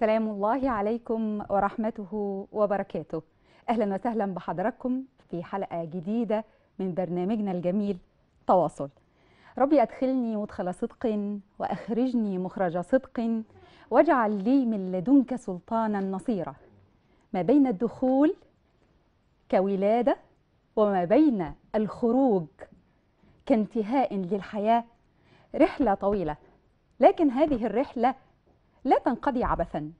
سلام الله عليكم ورحمته وبركاته. أهلا وسهلا بحضراتكم في حلقة جديدة من برنامجنا الجميل تواصل. ربي أدخلني مدخل صدق وأخرجني مخرج صدق واجعل لي من لدنك سلطانا نصيرا. ما بين الدخول كولادة وما بين الخروج كانتهاء للحياة رحلة طويلة لكن هذه الرحلة لا تنقضي عبثا.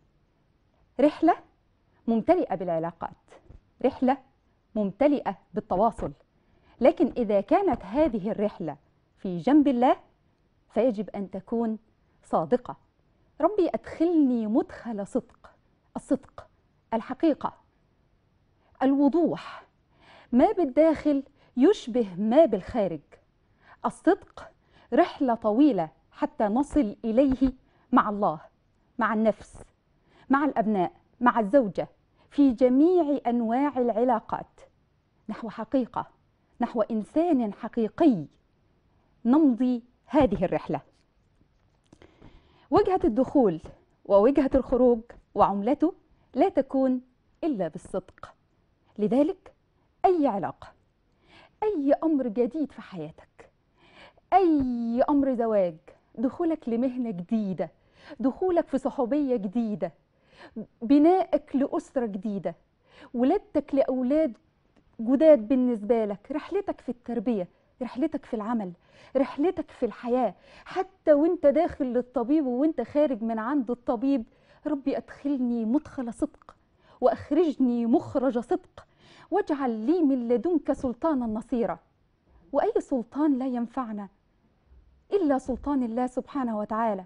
رحلة ممتلئة بالعلاقات. رحلة ممتلئة بالتواصل. لكن إذا كانت هذه الرحلة في جنب الله فيجب أن تكون صادقة. ربي أدخلني مدخل صدق. الصدق الحقيقة الوضوح. ما بالداخل يشبه ما بالخارج. الصدق رحلة طويلة حتى نصل إليه مع الله. مع النفس مع الأبناء مع الزوجة في جميع أنواع العلاقات. نحو حقيقة نحو إنسان حقيقي نمضي هذه الرحلة. وجهة الدخول ووجهة الخروج وعملته لا تكون إلا بالصدق. لذلك أي علاقة أي أمر جديد في حياتك أي أمر زواج دخولك لمهنة جديدة دخولك في صحوبية جديدة بنائك لأسرة جديدة ولادتك لأولاد جداد بالنسبة لك رحلتك في التربية رحلتك في العمل رحلتك في الحياة حتى وانت داخل للطبيب وانت خارج من عند الطبيب ربي أدخلني مدخل صدق وأخرجني مخرج صدق واجعل لي من لدنك سلطانا نصيرا. وأي سلطان لا ينفعنا إلا سلطان الله سبحانه وتعالى.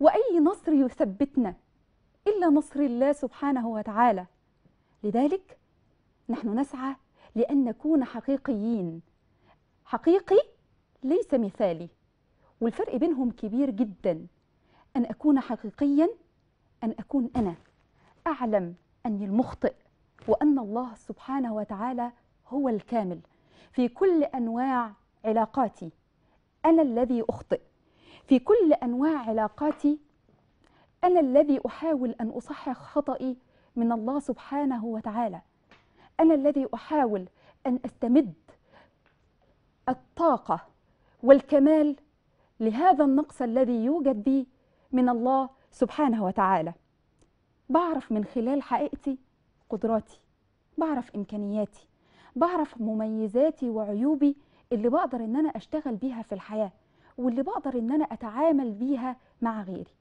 وأي نصر يثبتنا إلا نصر الله سبحانه وتعالى. لذلك نحن نسعى لأن نكون حقيقيين. حقيقي ليس مثالي والفرق بينهم كبير جدا. أن أكون حقيقيا أن أكون أنا أعلم أني المخطئ وأن الله سبحانه وتعالى هو الكامل في كل أنواع علاقاتي. أنا الذي أخطئ. في كل أنواع علاقاتي أنا الذي أحاول أن أصحح خطئي من الله سبحانه وتعالى. أنا الذي أحاول أن أستمد الطاقة والكمال لهذا النقص الذي يوجد بي من الله سبحانه وتعالى. بعرف من خلال حقيقتي قدراتي بعرف إمكانياتي بعرف مميزاتي وعيوبي اللي بقدر إن أنا أشتغل بيها في الحياة. واللي بقدر إن أنا أتعامل بيها مع غيري.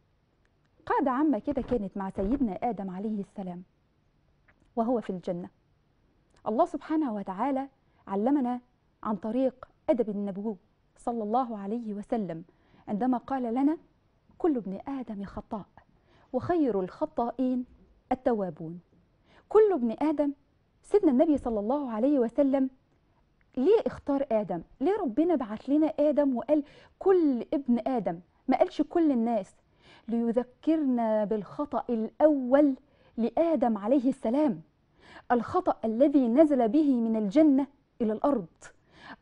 قاعدة عامة كده كانت مع سيدنا آدم عليه السلام وهو في الجنة. الله سبحانه وتعالى علمنا عن طريق أدب النبوة صلى الله عليه وسلم عندما قال لنا كل ابن آدم خطاء وخير الخطائين التوابون. كل ابن آدم سيدنا النبي صلى الله عليه وسلم ليه اختار آدم؟ ليه ربنا بعت لنا آدم وقال كل ابن آدم؟ ما قالش كل الناس. ليذكرنا بالخطأ الأول لآدم عليه السلام. الخطأ الذي نزل به من الجنة إلى الأرض.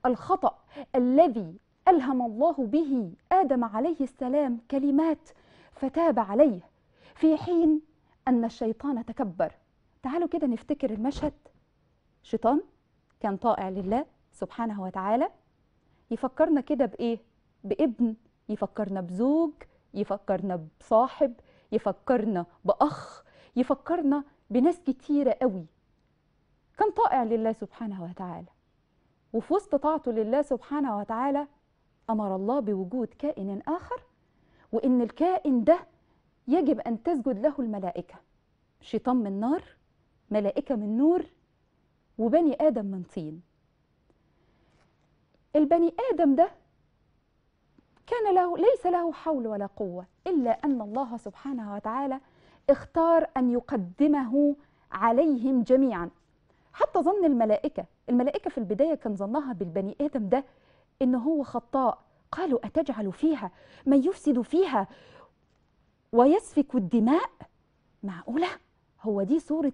الخطأ الذي ألهم الله به آدم عليه السلام كلمات فتاب عليه في حين أن الشيطان تكبر. تعالوا كده نفتكر المشهد. شيطان كان طائع لله. سبحانه وتعالى يفكرنا كده بإيه؟ بابن يفكرنا بزوج يفكرنا بصاحب يفكرنا بأخ يفكرنا بناس كتيرة قوي. كان طائع لله سبحانه وتعالى. وفي وسط طاعته لله سبحانه وتعالى أمر الله بوجود كائن آخر وإن الكائن ده يجب أن تسجد له الملائكة. شيطان من نار ملائكة من نور وبني آدم من طين. البني آدم ده كان له ليس له حول ولا قوة إلا أن الله سبحانه وتعالى اختار أن يقدمه عليهم جميعا. حتى ظن الملائكة الملائكة في البداية كان ظنها بالبني آدم ده ان هو خطاء. قالوا أتجعل فيها؟ من يفسد فيها؟ ويسفك الدماء؟ معقولة؟ هو دي صورة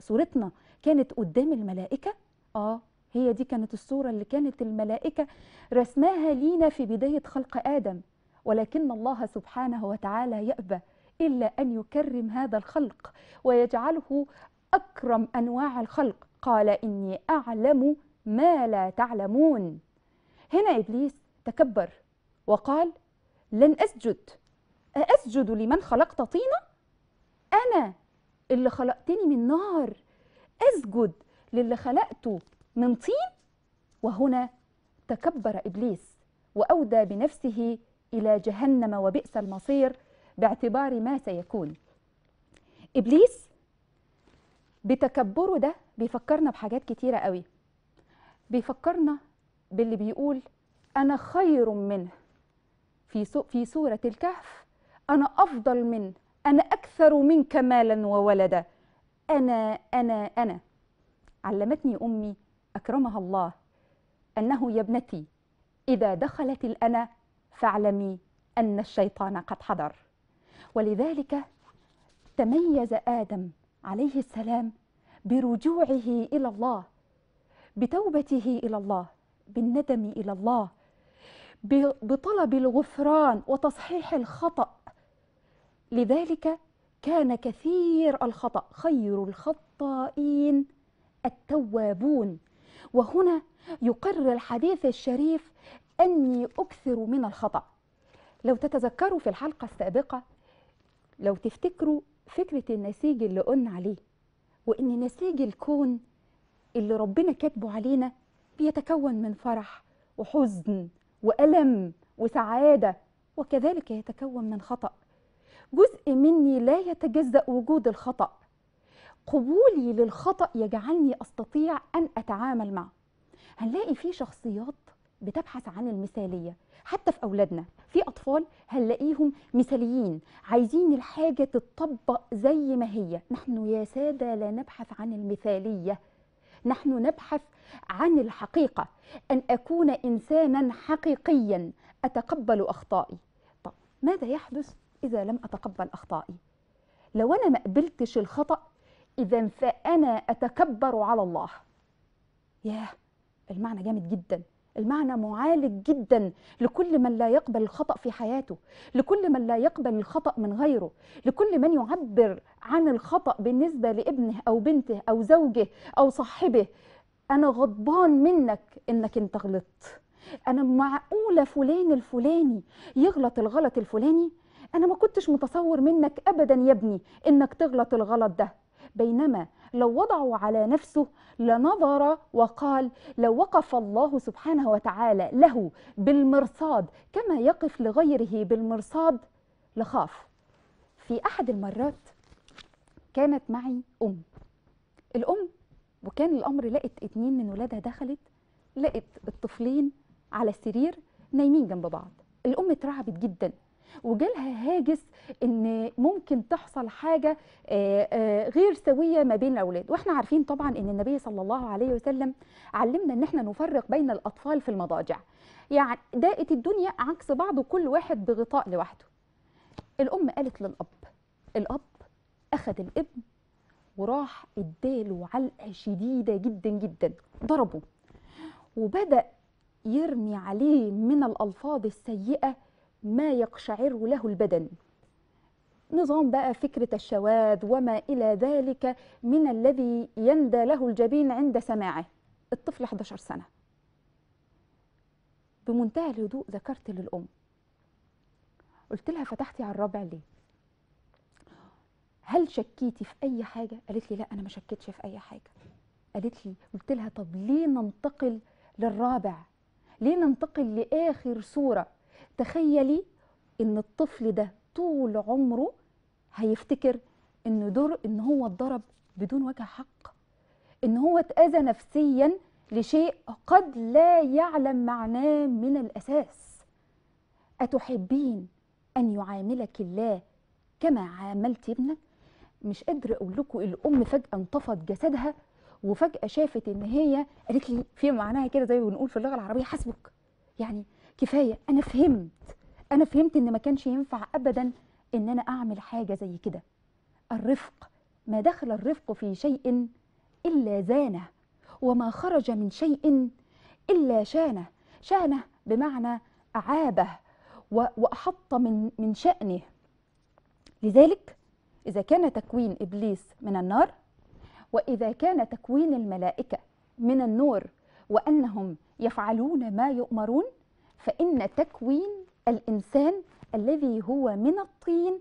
صورتنا كانت قدام الملائكة؟ آه. هي دي كانت الصورة اللي كانت الملائكة رسماها لينا في بداية خلق آدم. ولكن الله سبحانه وتعالى يأبى إلا أن يكرم هذا الخلق ويجعله أكرم أنواع الخلق. قال إني أعلم ما لا تعلمون. هنا إبليس تكبر وقال لن أسجد. أسجد لمن خلقت طينة أنا اللي خلقتني من نار. أسجد للي خلقته من طين وهنا تكبر إبليس وأودى بنفسه إلى جهنم وبئس المصير باعتبار ما سيكون. إبليس بتكبره ده بيفكرنا بحاجات كتيرة قوي. بيفكرنا باللي بيقول أنا خير منه في في سورة الكهف أنا أفضل منه أنا أكثر منك مالا وولدا. أنا أنا أنا. علمتني أمي أكرمها الله أنه يا ابنتي إذا دخلت الأنا فاعلمي أن الشيطان قد حضر. ولذلك تميز آدم عليه السلام برجوعه إلى الله بتوبته إلى الله بالندم إلى الله بطلب الغفران وتصحيح الخطأ. لذلك كان كثير الخطأ خير الخطائين التوابون. وهنا يقر الحديث الشريف أني أكثر من الخطأ. لو تتذكروا في الحلقة السابقة لو تفتكروا فكرة النسيج اللي قلنا عليه وإن نسيج الكون اللي ربنا كاتبه علينا بيتكون من فرح وحزن وألم وسعادة وكذلك يتكون من خطأ. جزء مني لا يتجزأ وجود الخطأ. قبولي للخطأ يجعلني أستطيع أن أتعامل معه. هنلاقي في شخصيات بتبحث عن المثالية حتى في أولادنا. في أطفال هنلاقيهم مثاليين عايزين الحاجة تتطبق زي ما هي. نحن يا سادة لا نبحث عن المثالية. نحن نبحث عن الحقيقة. أن أكون إنسانا حقيقيا أتقبل أخطائي. طب ماذا يحدث إذا لم أتقبل أخطائي؟ لو أنا ما قبلتش الخطأ إذا فأنا أتكبر على الله. ياه المعنى جامد جدا. المعنى معالج جدا لكل من لا يقبل الخطأ في حياته لكل من لا يقبل الخطأ من غيره لكل من يعبر عن الخطأ بالنسبة لابنه أو بنته أو زوجه أو صاحبه. أنا غضبان منك إنك أنت غلطت. أنا معقولة فلان الفلاني يغلط الغلط الفلاني؟ أنا ما كنتش متصور منك أبدا يا ابني إنك تغلط الغلط ده. بينما لو وضعوا على نفسه لنظر وقال لو وقف الله سبحانه وتعالى له بالمرصاد كما يقف لغيره بالمرصاد لخاف. في أحد المرات كانت معي أم. الأم وكان الأمر لقت اتنين من ولادها دخلت لقت الطفلين على السرير نايمين جنب بعض. الأم اترعبت جدا. وجالها هاجس إن ممكن تحصل حاجة غير سوية ما بين الأولاد. وإحنا عارفين طبعا إن النبي صلى الله عليه وسلم علمنا إن إحنا نفرق بين الأطفال في المضاجع. يعني داءت الدنيا عكس بعض وكل واحد بغطاء لوحده. الأم قالت للأب الأب اخذ الابن وراح إداله علقة شديدة جدا جدا ضربه وبدأ يرمي عليه من الألفاظ السيئة ما يقشعر له البدن. نظام بقى فكرة الشواذ وما إلى ذلك من الذي يندى له الجبين عند سماعه. الطفل 11 سنة. بمنتهى الهدوء ذكرت للأم. قلت لها فتحتي على الرابع ليه؟ هل شكيتي في أي حاجة؟ قالت لي لا أنا ما شكيتش في أي حاجة. قالت لي قلت لها طب ليه ننتقل للرابع؟ ليه ننتقل لآخر سورة تخيلي إن الطفل ده طول عمره هيفتكر إن دور إن هو اتضرب بدون وجه حق إن هو اتأذى نفسيا لشيء قد لا يعلم معناه من الأساس. أتحبين أن يعاملك الله كما عاملت ابنك؟ مش قادره أقول لكم الأم فجأة انطفت جسدها وفجأة شافت إن هي قالت لي في معناها كده زي ما بنقول في اللغة العربية حسبك يعني كفاية أنا فهمت. أنا فهمت إن ما كانش ينفع ابدا إن أنا أعمل حاجة زي كده. الرفق ما دخل الرفق في شيء إلا زانه وما خرج من شيء إلا شانه. شانه بمعنى أعابه وأحط من من شأنه. لذلك إذا كان تكوين إبليس من النار وإذا كان تكوين الملائكة من النور وأنهم يفعلون ما يؤمرون فإن تكوين الإنسان الذي هو من الطين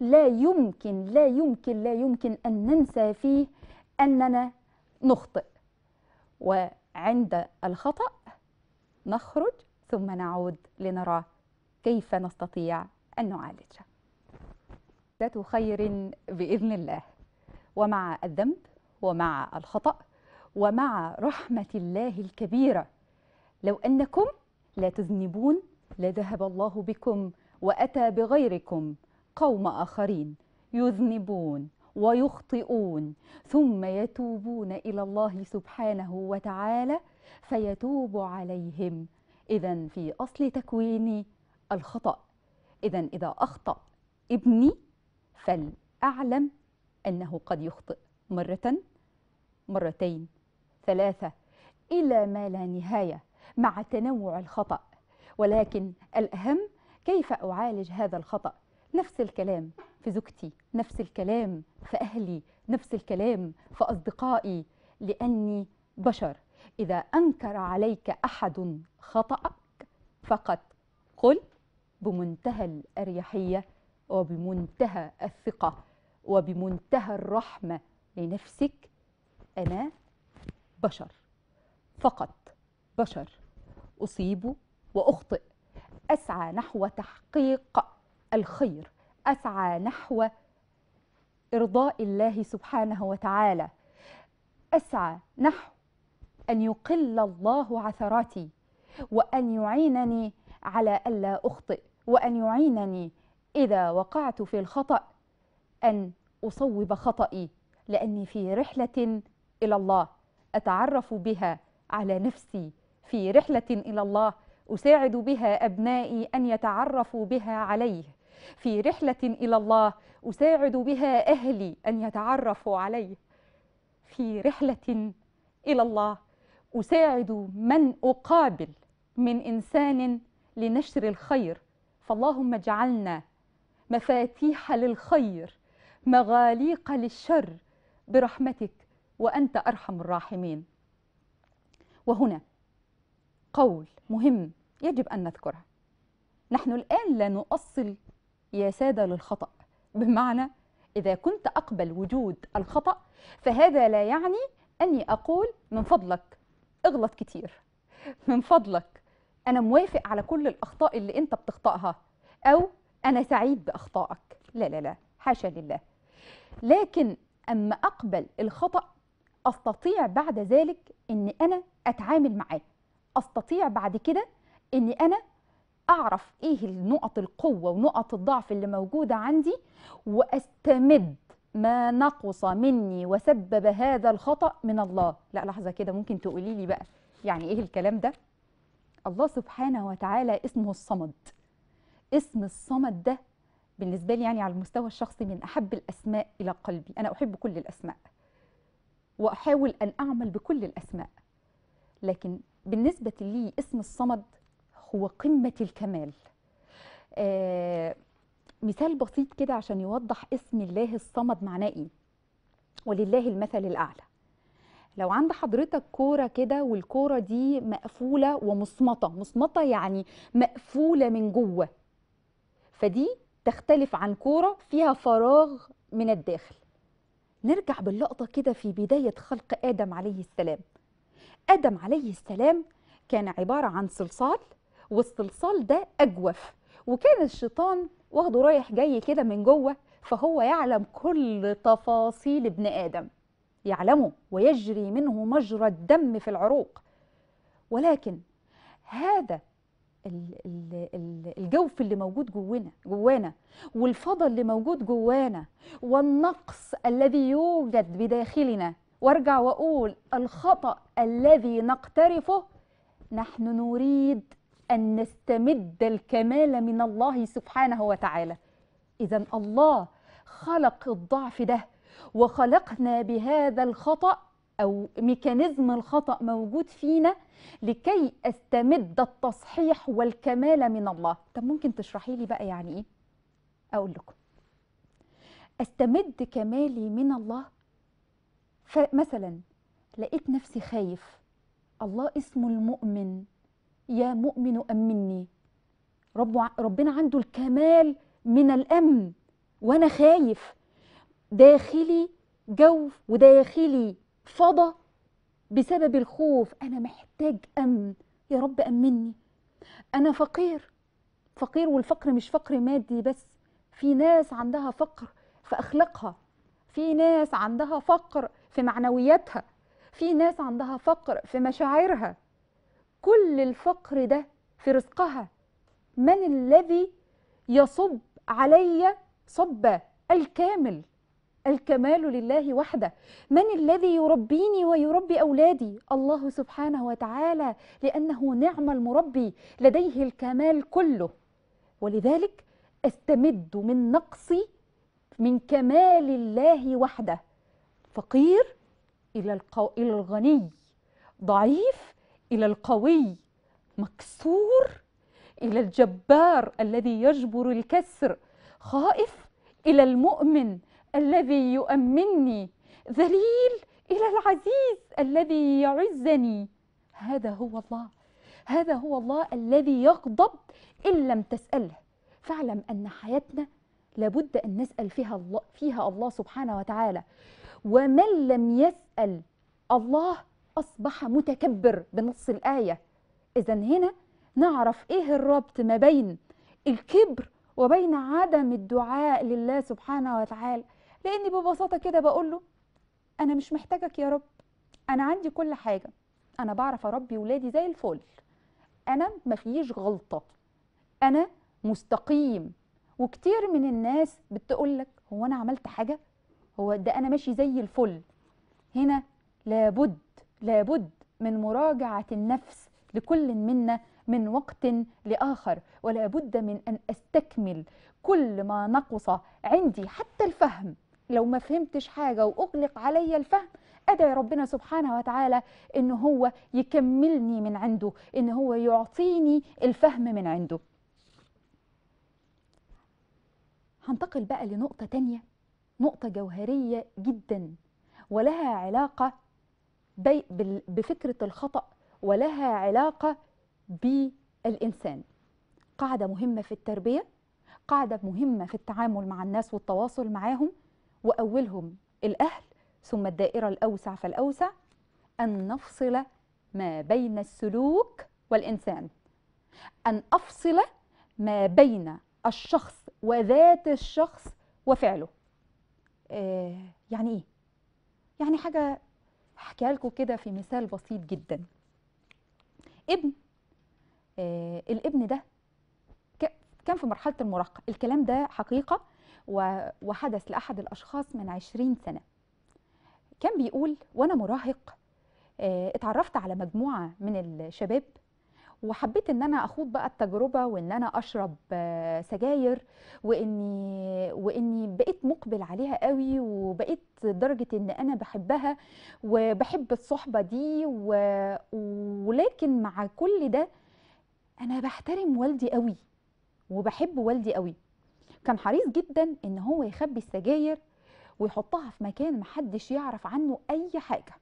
لا يمكن لا يمكن لا يمكن أن ننسى فيه أننا نخطئ. وعند الخطأ نخرج ثم نعود لنرى كيف نستطيع أن نعالجه. ذات خير بإذن الله. ومع الذنب ومع الخطأ ومع رحمة الله الكبيرة. لو أنكم لا تذنبون لذهب الله بكم وأتى بغيركم قوم آخرين يذنبون ويخطئون ثم يتوبون إلى الله سبحانه وتعالى فيتوب عليهم. إذا في أصل تكوين الخطأ. إذا إذا أخطأ ابني فلأعلم أنه قد يخطئ مرة مرتين ثلاثة إلى ما لا نهاية. مع تنوع الخطأ. ولكن الأهم كيف أعالج هذا الخطأ؟ نفس الكلام في زوجتي نفس الكلام في أهلي نفس الكلام في أصدقائي لأني بشر. إذا أنكر عليك أحد خطأك فقط قل بمنتهى الأريحية وبمنتهى الثقة وبمنتهى الرحمة لنفسك. أنا بشر. فقط بشر. أصيب وأخطئ. أسعى نحو تحقيق الخير. أسعى نحو إرضاء الله سبحانه وتعالى. أسعى نحو أن يقل الله عثراتي وأن يعينني على ألا أخطئ وأن يعينني إذا وقعت في الخطأ أن أصوب خطئي لأني في رحلة إلى الله أتعرف بها على نفسي في رحلة إلى الله أساعد بها أبنائي أن يتعرفوا بها عليه. في رحلة إلى الله أساعد بها أهلي أن يتعرفوا عليه. في رحلة إلى الله أساعد من أقابل من إنسان لنشر الخير. فاللهم اجعلنا مفاتيح للخير مغاليق للشر. برحمتك وأنت أرحم الراحمين. وهنا قول مهم يجب أن نذكره نحن الآن لا نؤصل يا سادة للخطأ. بمعنى إذا كنت أقبل وجود الخطأ فهذا لا يعني أني أقول من فضلك اغلط كتير. من فضلك أنا موافق على كل الأخطاء اللي أنت بتخطأها أو أنا سعيد بأخطائك. لا لا لا حاشا لله. لكن أما أقبل الخطأ أستطيع بعد ذلك أني أنا أتعامل معاه. أستطيع بعد كده أني أنا أعرف إيه نقط القوة ونقط الضعف اللي موجودة عندي وأستمد ما نقص مني وسبب هذا الخطأ من الله. لا لحظة كده ممكن تقولي لي بقى يعني إيه الكلام ده؟ الله سبحانه وتعالى اسمه الصمد. اسم الصمد ده بالنسبة لي يعني على المستوى الشخصي من أحب الأسماء إلى قلبي. أنا أحب كل الأسماء وأحاول أن أعمل بكل الأسماء. لكن بالنسبة لي اسم الصمد هو قمة الكمال. آه مثال بسيط كده عشان يوضح اسم الله الصمد معناه إيه. ولله المثل الأعلى. لو عند حضرتك كورة كده والكورة دي مقفولة ومصمطة مصمطة يعني مقفولة من جوه فدي تختلف عن كورة فيها فراغ من الداخل. نرجع باللقطة كده في بداية خلق آدم عليه السلام. آدم عليه السلام كان عبارة عن صلصال والصلصال ده أجوف وكان الشيطان واخده رايح جاي كده من جوه فهو يعلم كل تفاصيل ابن آدم يعلمه ويجري منه مجرى الدم في العروق. ولكن هذا الجوف اللي موجود جوانا جوانا والفضل اللي موجود جوانا والنقص الذي يوجد بداخلنا وارجع وأقول الخطأ الذي نقترفه نحن نريد أن نستمد الكمال من الله سبحانه وتعالى. اذا الله خلق الضعف ده وخلقنا بهذا الخطأ أو ميكانيزم الخطأ موجود فينا لكي أستمد التصحيح والكمال من الله. طب ممكن تشرحي لي بقى يعني إيه؟ أقول لكم. أستمد كمالي من الله فمثلا لقيت نفسي خايف. الله اسمه المؤمن. يا مؤمن أمني رب ربنا عنده الكمال من الأمن وأنا خايف. داخلي جوف وداخلي فضى بسبب الخوف. أنا محتاج أمن. يا رب أمني أنا فقير. فقير والفقر مش فقر مادي بس. في ناس عندها فقر في أخلاقها في ناس عندها فقر في معنوياتها في ناس عندها فقر في مشاعرها. كل الفقر ده في رزقها. من الذي يصب علي صب الكامل الكمال لله وحده؟ من الذي يربيني ويربي أولادي؟ الله سبحانه وتعالى لأنه نعم المربي لديه الكمال كله. ولذلك أستمد من نقصي من كمال الله وحده. فقير إلى القو... إلى الغني ضعيف إلى القوي مكسور إلى الجبار الذي يجبر الكسر خائف إلى المؤمن الذي يؤمنني ذليل إلى العزيز الذي يعزني. هذا هو الله هذا هو الله الذي يغضب إن لم تسأله. فاعلم أن حياتنا لابد أن نسأل فيها الله فيها الله سبحانه وتعالى. ومن لم يسأل الله أصبح متكبر بنص الآية. اذا هنا نعرف إيه الربط ما بين الكبر وبين عدم الدعاء لله سبحانه وتعالى. لأني ببساطة كده بقول له أنا مش محتاجك يا رب. أنا عندي كل حاجة. أنا بعرف اربي ولادي زي الفل. أنا مفيش غلطة. أنا مستقيم. وكتير من الناس بتقول لك هو أنا عملت حاجة؟ هو ده أنا ماشي زي الفل. هنا لابد لابد من مراجعة النفس لكل منا من وقت لآخر ولا بد من أن أستكمل كل ما نقص عندي حتى الفهم. لو ما فهمتش حاجة وأغلق علي الفهم أدعي ربنا سبحانه وتعالى إن هو يكملني من عنده إن هو يعطيني الفهم من عنده. هنتقل بقى لنقطة تانية. نقطة جوهرية جدا ولها علاقة بي بفكرة الخطأ ولها علاقة بالإنسان. قاعدة مهمة في التربية قاعدة مهمة في التعامل مع الناس والتواصل معاهم وأولهم الأهل ثم الدائرة الأوسع فالأوسع أن نفصل ما بين السلوك والإنسان. أن أفصل ما بين الشخص وذات الشخص وفعله. آه يعني إيه؟ يعني حاجة أحكيها لكم كده في مثال بسيط جدا. ابن آه الابن ده كان في مرحلة المراهقة. الكلام ده حقيقة وحدث لأحد الأشخاص من عشرين سنة. كان بيقول وأنا مراهق آه اتعرفت على مجموعة من الشباب وحبيت إن أنا أخوض بقى التجربة وإن أنا أشرب آه سجاير وإني وإني بقيت مقبل عليها قوي وبقيت لدرجه إن أنا بحبها وبحب الصحبة دي و... ولكن مع كل ده أنا بحترم والدي قوي وبحب والدي قوي. كان حريص جدا إن هو يخبي السجاير ويحطها في مكان محدش يعرف عنه أي حاجة.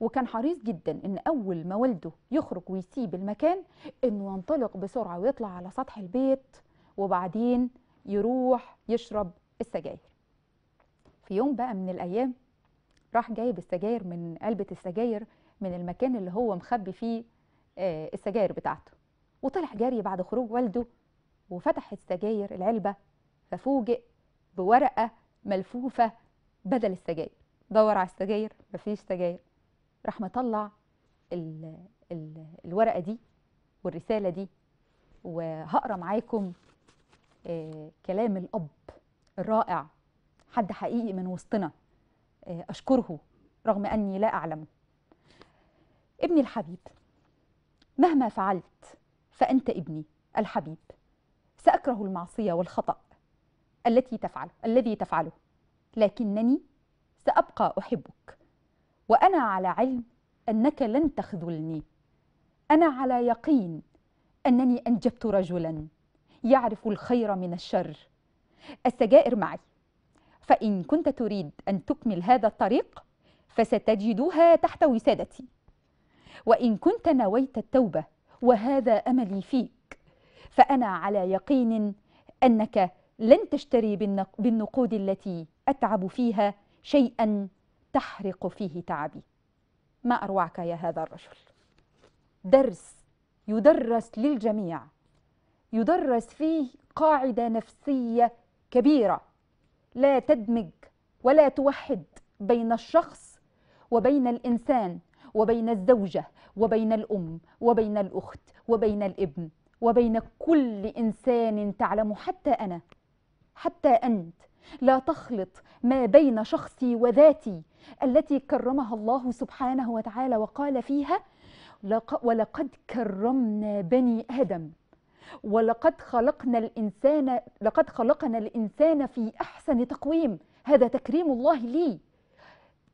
وكان حريص جدا إن أول ما والده يخرج ويسيب المكان إنه ينطلق بسرعة ويطلع على سطح البيت وبعدين يروح يشرب السجاير. في يوم بقى من الأيام راح جايب السجاير من علبة السجاير من المكان اللي هو مخبي فيه السجاير بتاعته. وطلع جاري بعد خروج والده وفتح السجاير العلبة ففوجئ بورقة ملفوفة بدل السجاير. دور على السجاير مفيش سجاير. راح مطلع ال ال الورقة دي والرسالة دي وهقرأ معاكم آه كلام الأب الرائع حد حقيقي من وسطنا آه أشكره رغم أني لا أعلمه. ابني الحبيب مهما فعلت فأنت ابني الحبيب. سأكره المعصية والخطأ التي تفعل الذي تفعله لكنني سأبقى أحبك. وأنا على علم أنك لن تخذلني. أنا على يقين أنني أنجبت رجلا يعرف الخير من الشر. السجائر معي. فإن كنت تريد أن تكمل هذا الطريق فستجدها تحت وسادتي. وإن كنت نويت التوبة وهذا أملي فيك فأنا على يقين أنك لن تشتري بالنقود التي أتعب فيها شيئا تحرق فيه تعبي. ما أروعك يا هذا الرجل؟ درس يدرس للجميع. يدرس فيه قاعدة نفسية كبيرة. لا تدمج ولا توحد بين الشخص وبين الإنسان وبين الزوجة وبين الأم وبين الأخت وبين الابن وبين كل إنسان تعلم حتى أنا حتى أنت. لا تخلط ما بين شخصي وذاتي التي كرمها الله سبحانه وتعالى وقال فيها ولقد كرمنا بني آدم ولقد خلقنا الإنسان لقد خلقنا الإنسان في أحسن تقويم هذا تكريم الله لي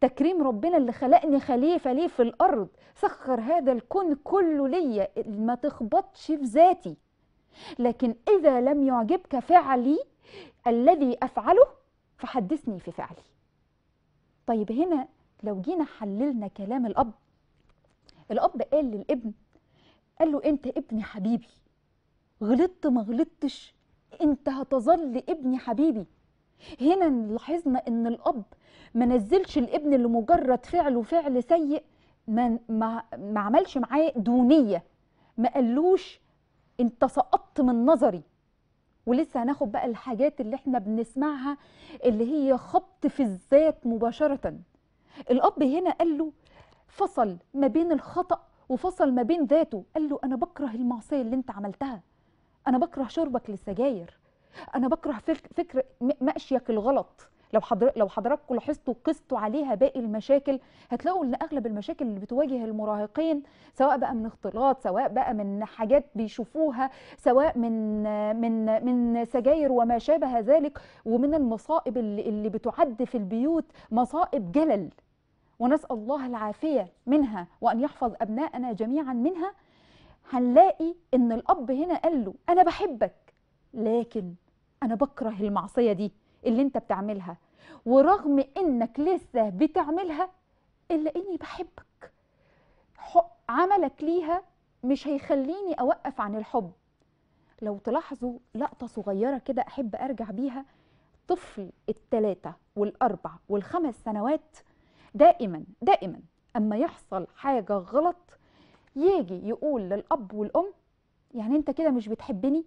تكريم ربنا اللي خلقني خليفة ليه في الأرض سخر هذا الكون كله ليا ما تخبطش في ذاتي لكن إذا لم يعجبك فعلي الذي أفعله فحدثني في فعلي طيب هنا لو جينا حللنا كلام الأب الأب قال للابن قال له أنت ابني حبيبي. غلطت ما غلطتش أنت هتظل ابني حبيبي. هنا لاحظنا إن الأب ما نزلش الابن لمجرد فعله فعل سيء ما, ما, ما عملش معاه دونية ما قالوش أنت سقطت من نظري. ولسه هناخد بقى الحاجات اللي إحنا بنسمعها اللي هي خبط في الذات مباشرة. الأب هنا قال له فصل ما بين الخطأ وفصل ما بين ذاته. قال له أنا بكره المعصية اللي انت عملتها. أنا بكره شربك للسجاير. أنا بكره فكر مأشيك الغلط. لو حضر لو حضراتكم لاحظتوا قستوا عليها باقي المشاكل هتلاقوا إن أغلب المشاكل اللي بتواجه المراهقين سواء بقى من اختلاط سواء بقى من حاجات بيشوفوها سواء من من من سجاير وما شابه ذلك ومن المصائب اللي, اللي بتعد في البيوت مصائب جلل. ونسأل الله العافية منها وأن يحفظ أبناءنا جميعا منها. هنلاقي إن الأب هنا قال له أنا بحبك. لكن أنا بكره المعصية دي. اللي انت بتعملها. ورغم انك لسه بتعملها إلا إني بحبك. عملك ليها مش هيخليني أوقف عن الحب. لو تلاحظوا لقطة صغيرة كده أحب أرجع بيها طفل الثلاثه والأربع والخمس سنوات دائما دائما أما يحصل حاجة غلط يجي يقول للأب والأم يعني أنت كده مش بتحبني؟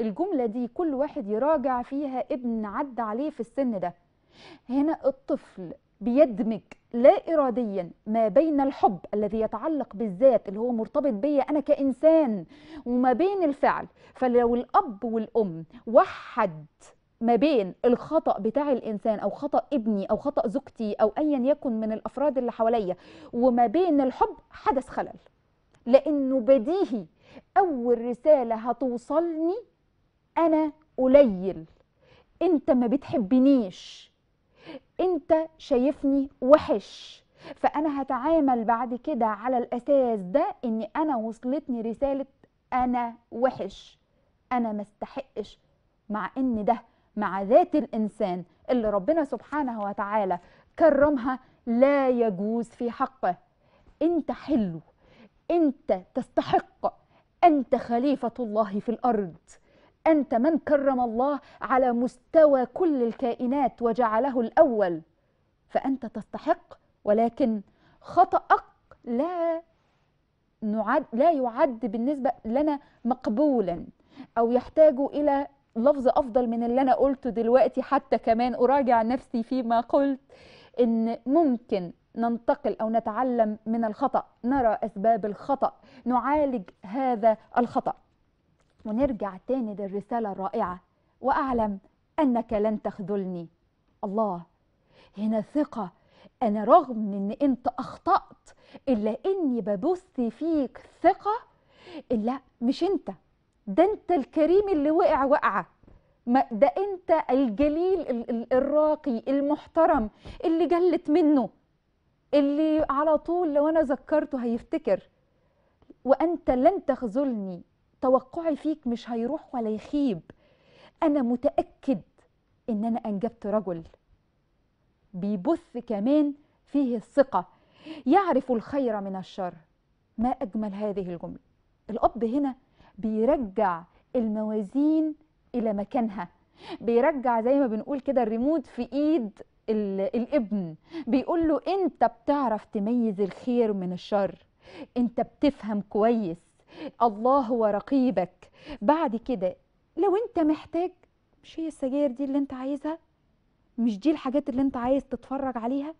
الجملة دي كل واحد يراجع فيها ابن عدى عليه في السن ده. هنا الطفل بيدمج لا إراديا ما بين الحب الذي يتعلق بالذات اللي هو مرتبط بيا أنا كإنسان وما بين الفعل. فلو الأب والأم وحد ما بين الخطأ بتاع الإنسان أو خطأ ابني أو خطأ زوجتي أو أيا يكن من الأفراد اللي حواليا وما بين الحب حدث خلل. لأنه بديهي. أول رسالة هتوصلني أنا قليل. أنت ما بتحبنيش. أنت شايفني وحش. فأنا هتعامل بعد كده على الأساس ده إن أنا وصلتني رسالة أنا وحش. أنا ما استحقش. مع إن ده مع ذات الإنسان اللي ربنا سبحانه وتعالى كرمها لا يجوز في حقه. أنت حلو. أنت تستحق أنت خليفة الله في الأرض. أنت من كرم الله على مستوى كل الكائنات وجعله الأول فأنت تستحق ولكن خطأك لا نعد لا يعد بالنسبة لنا مقبولا أو يحتاج إلى لفظ أفضل من اللي أنا قلته دلوقتي حتى كمان أراجع نفسي فيما قلت إن ممكن ننتقل أو نتعلم من الخطأ نرى أسباب الخطأ نعالج هذا الخطأ. ونرجع تاني للرسالة الرائعة. وأعلم أنك لن تخذلني. الله هنا ثقة. أنا رغم أن أنت أخطأت إلا أني ببث فيك ثقة. إلا مش أنت ده أنت الكريم اللي وقع وقعة. ده أنت الجليل الراقي المحترم اللي جلت منه اللي على طول لو أنا ذكرته هيفتكر. وأنت لن تخذلني. توقعي فيك مش هيروح ولا يخيب. أنا متأكد إن أنا أنجبت رجل بيبث كمان فيه الثقة يعرف الخير من الشر. ما أجمل هذه الجملة. الأب هنا بيرجع الموازين إلى مكانها. بيرجع زي ما بنقول كده الريموت في إيد ال- الابن. بيقول له أنت بتعرف تميز الخير من الشر. أنت بتفهم كويس. الله هو رقيبك بعد كده لو انت محتاج مش هي السجاير دي اللي انت عايزها؟ مش دي الحاجات اللي انت عايز تتفرج عليها؟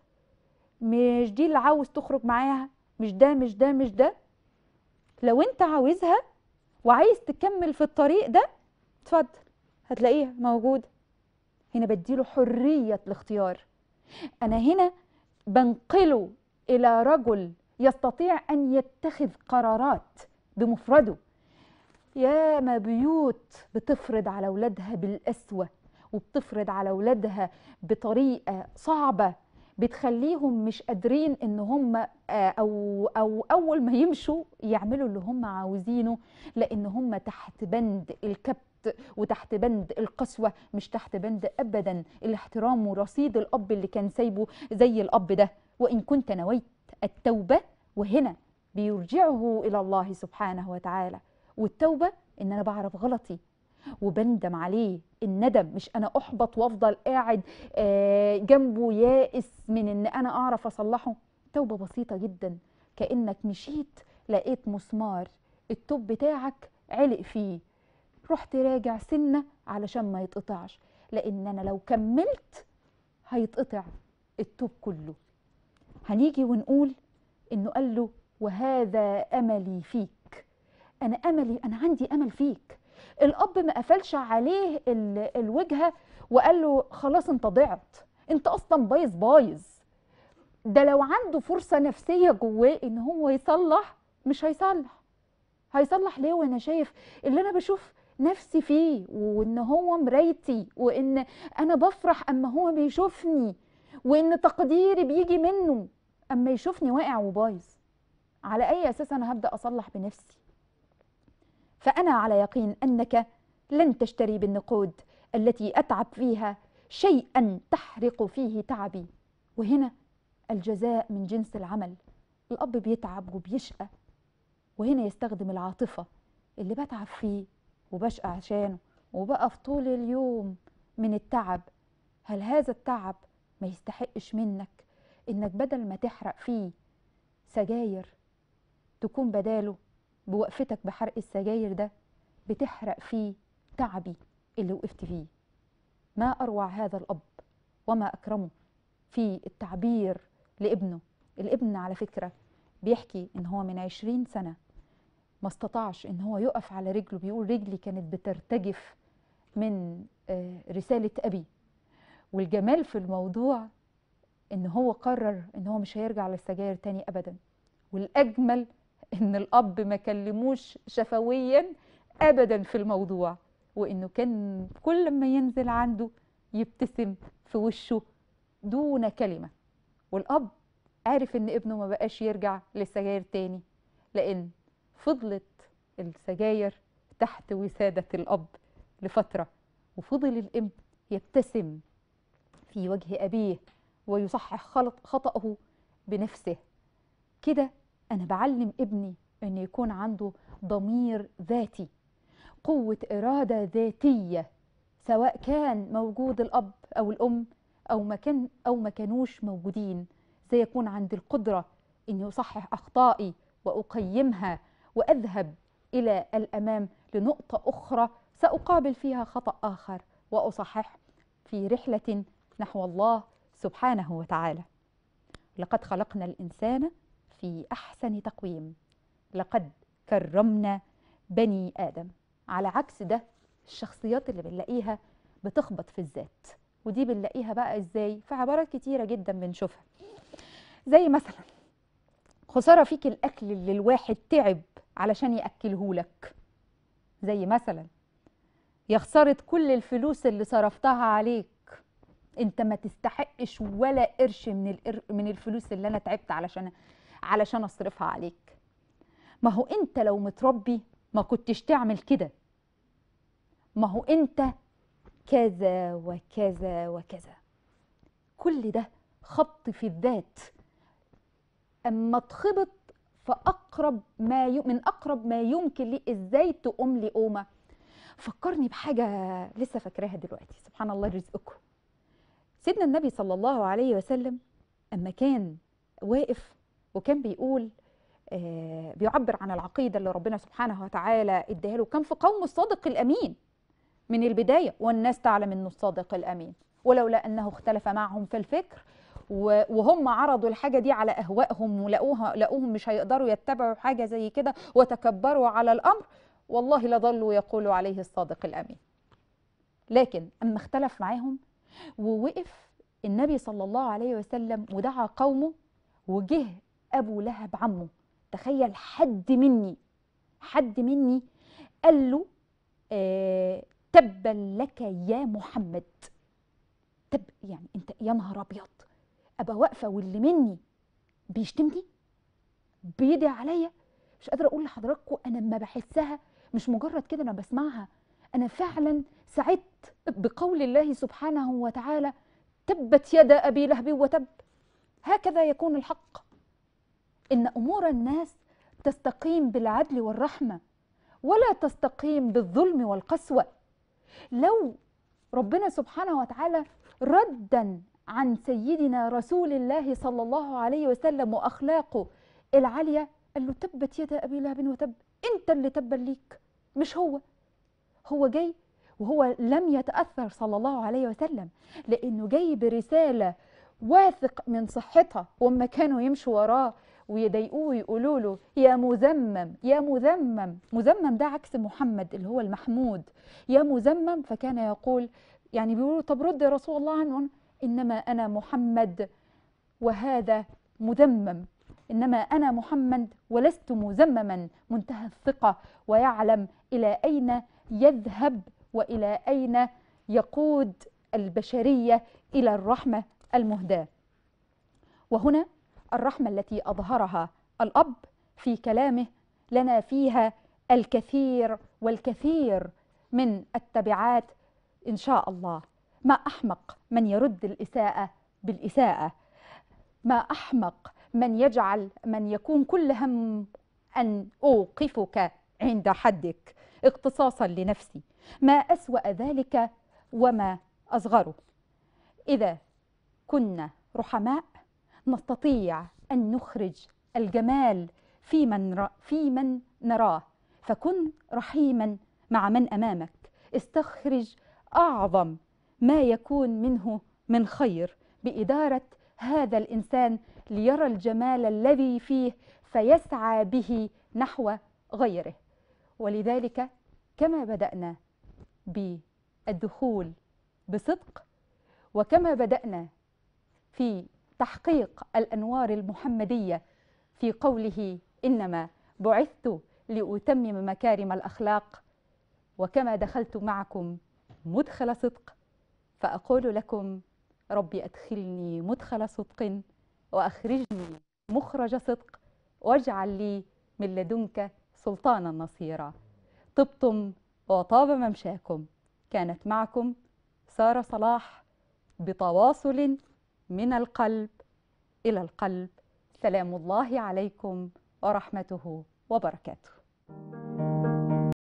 مش دي اللي عاوز تخرج معاها؟ مش ده مش ده مش ده؟ لو انت عاوزها وعايز تكمل في الطريق ده اتفضل هتلاقيها موجودة. هنا بديله حرية الاختيار. أنا هنا بنقله إلى رجل يستطيع أن يتخذ قرارات. بمفرده. يا ما بيوت بتفرض على أولادها بالقسوة وبتفرض على أولادها بطريقة صعبة بتخليهم مش قادرين إن هم آه، أو أو أول ما يمشوا يعملوا اللي هم عاوزينه لأن هم تحت بند الكبت وتحت بند القسوة مش تحت بند ابدا الاحترام ورصيد الأب اللي كان سايبه زي الأب ده. وإن كنت نويت التوبة وهنا بيرجعه إلى الله سبحانه وتعالى. والتوبة إن أنا بعرف غلطي وبندم عليه. الندم مش أنا أحبط وأفضل قاعد آه، جنبه يائس من إن أنا أعرف أصلحه. توبة بسيطة جدا. كأنك مشيت لقيت مسمار. التوب بتاعك علق فيه. رحت راجع سنة علشان ما يتقطعش. لأن أنا لو كملت هيتقطع التوب كله. هنيجي ونقول إنه قال له وهذا أملي فيك. أنا أملي أنا عندي أمل فيك. الأب ما قفلش عليه ال- الوجهه وقال له خلاص أنت ضعت. أنت أصلا بايظ بايظ. ده لو عنده فرصة نفسية جواه إن هو يصلح مش هيصلح. هيصلح ليه؟ وأنا شايف اللي أنا بشوف نفسي فيه وإن هو مرايتي وإن أنا بفرح أما هو بيشوفني وإن تقديري بيجي منه أما يشوفني واقع وبايظ. على أي أساس أنا هبدأ أصلح بنفسي؟ فأنا على يقين أنك لن تشتري بالنقود التي أتعب فيها شيئا تحرق فيه تعبي. وهنا الجزاء من جنس العمل. الأب بيتعب وبيشقى. وهنا يستخدم العاطفة اللي بتعب فيه وبشقى عشانه وبقف طول اليوم من التعب. هل هذا التعب ما يستحقش منك؟ إنك بدل ما تحرق فيه سجاير تكون بداله بوقفتك بحرق السجاير ده بتحرق فيه تعبي اللي وقفت فيه. ما أروع هذا الأب وما أكرمه في التعبير لابنه. الابن على فكرة بيحكي إن هو من عشرين سنة ما استطاعش إن هو يقف على رجله بيقول رجلي كانت بترتجف من آه، رسالة أبي. والجمال في الموضوع إن هو قرر إن هو مش هيرجع للسجاير تاني أبدا. والأجمل إن الأب ما كلموش شفويا ابدا في الموضوع وإنه كان كل ما ينزل عنده يبتسم في وشه دون كلمة. والأب عارف إن ابنه ما بقاش يرجع للسجاير تاني لأن فضلت السجاير تحت وسادة الأب لفترة وفضل الابن يبتسم في وجه أبيه ويصحح خطأه بنفسه. كده أنا بعلم ابني أن يكون عنده ضمير ذاتي قوة إرادة ذاتية سواء كان موجود الأب أو الأم أو ما كان أو ما كانوش موجودين. سيكون عندي القدرة أن يصحح أخطائي وأقيمها وأذهب إلى الأمام لنقطة أخرى سأقابل فيها خطأ آخر وأصحح في رحلة نحو الله سبحانه وتعالى. لقد خلقنا الإنسان في أحسن تقويم. لقد كرمنا بني آدم. على عكس ده الشخصيات اللي بنلاقيها بتخبط في الذات. ودي بنلاقيها بقى إزاي؟ في عبارات كتيرة جدا بنشوفها. زي مثلا خسارة فيك الأكل اللي الواحد تعب علشان يأكله لك. زي مثلا يا خسارة كل الفلوس اللي صرفتها عليك. أنت ما تستحقش ولا قرش من. من الفلوس اللي أنا تعبت علشان علشان أصرفها عليك. ما هو أنت لو متربي ما كنتش تعمل كده. ما هو أنت كذا وكذا وكذا. كل ده خبط في الذات. أما اتخبط فاقرب ما ي... من أقرب ما يمكن لي إزاي تقوم لي قومه فكرني بحاجة لسه فاكراها دلوقتي. سبحان الله رزقكم. سيدنا النبي صلى الله عليه وسلم أما كان واقف وكان بيقول آه بيعبر عن العقيدة اللي ربنا سبحانه وتعالى اداها له. كان في قوم الصادق الأمين من البداية والناس تعلم إنه الصادق الأمين ولولا أنه اختلف معهم في الفكر وهم عرضوا الحاجة دي على أهوائهم ولقوها لقوهم مش هيقدروا يتبعوا حاجة زي كده وتكبروا على الأمر والله لظلوا يقولوا عليه الصادق الأمين. لكن أما اختلف معاهم ووقف النبي صلى الله عليه وسلم ودعا قومه وجه أبو لهب عمه. تخيل حد مني حد مني قال له آه تبا لك يا محمد. تب يعني أنت يا نهار أبيض. ابقى واقفه واللي مني بيشتمني بيدعي عليا؟ مش قادرة أقول لحضراتكم أنا لما بحسها مش مجرد كده أنا بسمعها. أنا فعلا سعدت بقول الله سبحانه وتعالى تبت يد أبي لهب وتب. هكذا يكون الحق. إن أمور الناس تستقيم بالعدل والرحمة ولا تستقيم بالظلم والقسوة. لو ربنا سبحانه وتعالى ردا عن سيدنا رسول الله صلى الله عليه وسلم وأخلاقه العالية قال له تبت يد أبي لهب وتب أنت اللي تبا ليك مش هو. هو جاي وهو لم يتأثر صلى الله عليه وسلم لأنه جاي برسالة واثق من صحتها وما كانوا يمشوا وراه ويضايقوه ويقولوا له يا مذمم يا مذمم. مذمم ده عكس محمد اللي هو المحمود. يا مذمم. فكان يقول يعني بيقولوا طب رد يا رسول الله عنه. إنما أنا محمد وهذا مذمم. إنما أنا محمد ولست مذمما. منتهى الثقة ويعلم إلى أين يذهب وإلى أين يقود البشرية إلى الرحمة المهداة. وهنا الرحمة التي أظهرها الأب في كلامه لنا فيها الكثير والكثير من التبعات إن شاء الله. ما أحمق من يرد الإساءة بالإساءة. ما أحمق من يجعل من يكون كل هم أن أوقفك عند حدك اقتصاصا لنفسي. ما أسوأ ذلك وما أصغره. إذا كنا رحماء نستطيع أن نخرج الجمال في من في من نراه. فكن رحيما مع من أمامك. استخرج أعظم ما يكون منه من خير. بإدارة هذا الإنسان ليرى الجمال الذي فيه فيسعى به نحو غيره. ولذلك كما بدأنا بالدخول بصدق وكما بدأنا في تحقيق الأنوار المحمدية في قوله إنما بعثت لأتمم مكارم الأخلاق وكما دخلت معكم مدخل صدق فأقول لكم ربي أدخلني مدخل صدق وأخرجني مخرج صدق واجعل لي من لدنك سلطانا نصيرا. طبتم وطاب ممشاكم كانت معكم سارة صلاح بتواصل من القلب إلى القلب. سلام الله عليكم ورحمته وبركاته.